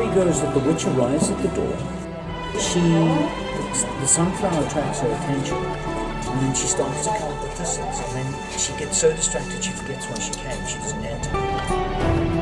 story goes that the witch arrives at the door. She, the sunflower attracts her attention, and then she starts to count the thistles, and then she gets so distracted she forgets why she came. She doesn't enter.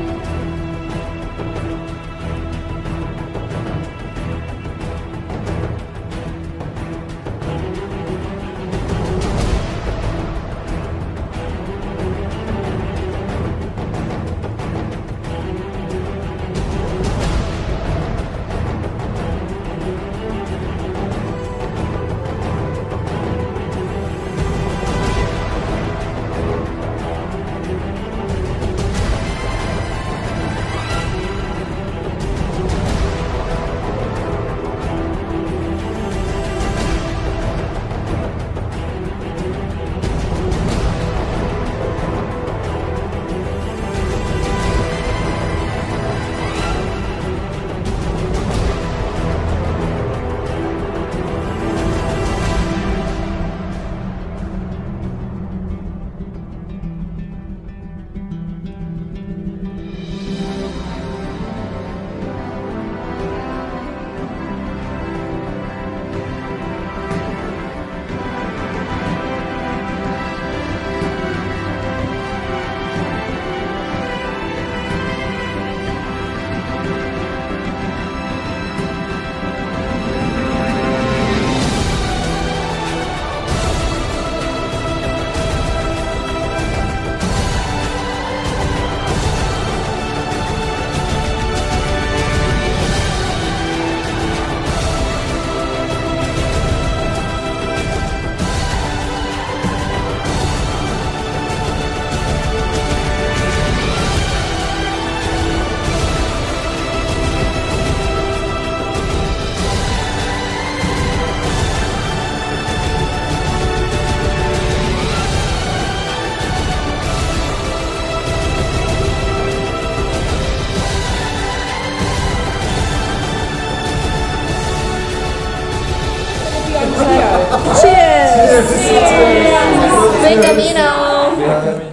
Cheers! Cheers! Cheers. Cheers. May camino!